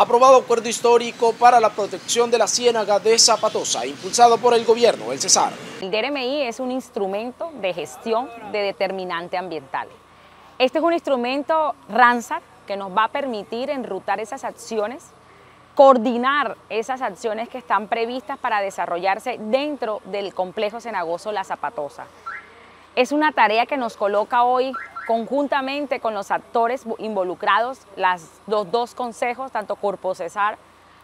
Aprobado acuerdo histórico para la protección de la ciénaga de Zapatosa, impulsado por el gobierno del Cesar. El DRMI es un instrumento de gestión de determinante ambiental. Este es un instrumento RANSAR que nos va a permitir enrutar esas acciones, coordinar esas acciones que están previstas para desarrollarse dentro del complejo cenagoso La Zapatosa. Es una tarea que nos coloca hoy conjuntamente con los actores involucrados, los dos consejos, tanto Corpo Cesar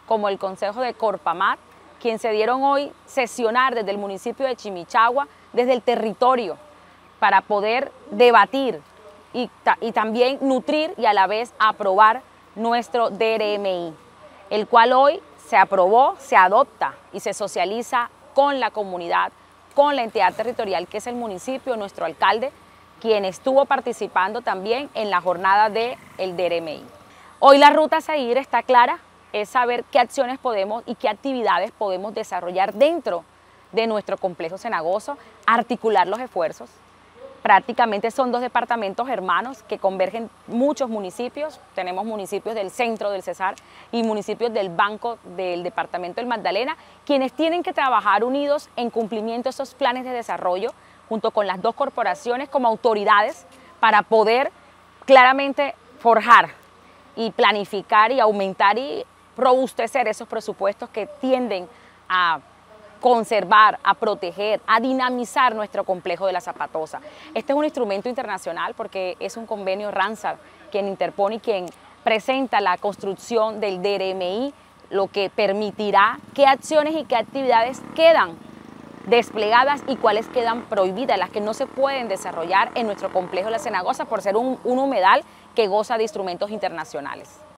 como el Consejo de Corpamat, quien se dieron hoy sesionar desde el municipio de Chimichagua, desde el territorio, para poder debatir y, y también nutrir y a la vez aprobar nuestro DRMI, el cual hoy se aprobó, se adopta y se socializa con la comunidad, con la entidad territorial que es el municipio, nuestro alcalde, quien estuvo participando también en la jornada del el DRMI. Hoy la ruta a seguir está clara, es saber qué acciones podemos y qué actividades podemos desarrollar dentro de nuestro complejo cenagoso, articular los esfuerzos. Prácticamente son dos departamentos hermanos que convergen muchos municipios. Tenemos municipios del centro del Cesar y municipios del Banco del Departamento del Magdalena, quienes tienen que trabajar unidos en cumplimiento de esos planes de desarrollo junto con las dos corporaciones como autoridades para poder claramente forjar y planificar y aumentar y robustecer esos presupuestos que tienden a conservar, a proteger, a dinamizar nuestro complejo de la Zapatosa. Este es un instrumento internacional porque es un convenio RANSAR quien interpone y quien presenta la construcción del DRMI, lo que permitirá qué acciones y qué actividades quedan desplegadas y cuáles quedan prohibidas, las que no se pueden desarrollar en nuestro complejo de la Cenagosa por ser un humedal que goza de instrumentos internacionales.